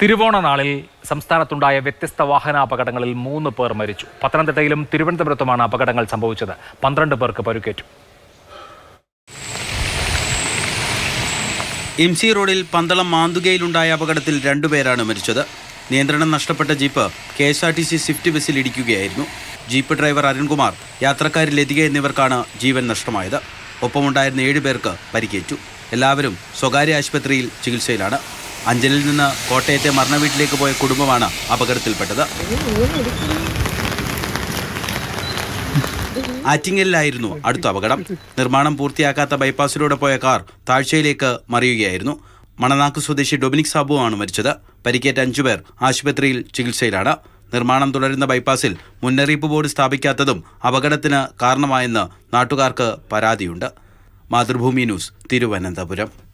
തിരുവോണ നാളിൽ സംസ്ഥാനത്തുണ്ടായ വ്യത്യസ്ത വാഹനാപകടങ്ങളിൽ മൂന്ന് പേർ മരിച്ചു. പത്തനംതിട്ടയിലും തിരുവനന്തപുരത്തുമാണ് അപകടങ്ങൾ സംഭവിച്ചത്. പന്ത്രണ്ട് പേർക്ക് പരുക്കേറ്റു. എം സി റോഡിൽ പന്തളം മാന്തുകയിലുണ്ടായ അപകടത്തിൽ രണ്ടുപേരാണ് മരിച്ചത്. നിയന്ത്രണം നഷ്ടപ്പെട്ട jeep K S R T C swift ബസ്സിൽ ഇടിക്കുകയായിരുന്നു. ജീപ്പ് ഡ്രൈവർ അരുൺകുമാർ യാത്രക്കാരിൽ ലതിക എന്നിവർക്കാണ് ജീവൻ നഷ്ടമായത്. ഒപ്പമുണ്ടായിരുന്ന ഏഴ് പേർക്ക് പരിക്കേറ്റു. എല്ലാവരും സ്വകാര്യ ആശുപത്രിയിൽ ചികിത്സയിലാണ്. അഞ്ചലിൽ നിന്ന് കോട്ടയത്തെ മരണവീട്ടിലേക്ക് പോയ കുടുംബമാണ് അപകടത്തിൽപ്പെട്ടത്. ആറ്റിങ്ങലിലായിരുന്നു അടുത്ത അപകടം. നിർമ്മാണം പൂർത്തിയാക്കാത്ത ബൈപ്പാസിലൂടെ പോയ കാർ താഴ്ചയിലേക്ക് മറിയുകയായിരുന്നു. മണനാക്ക് സ്വദേശി ഡൊമിനിക് സാബുവാണ് മരിച്ചത്. പരിക്കേറ്റ അഞ്ചുപേർ ആശുപത്രിയിൽ ചികിത്സയിലാണ്. നിർമ്മാണം തുടരുന്ന ബൈപ്പാസിൽ മുന്നറിയിപ്പ് ബോർഡ് സ്ഥാപിക്കാത്തതും അപകടത്തിന് കാരണമായെന്ന് നാട്ടുകാർക്ക് പരാതിയുണ്ട്. മാതൃഭൂമി ന്യൂസ് തിരുവനന്തപുരം.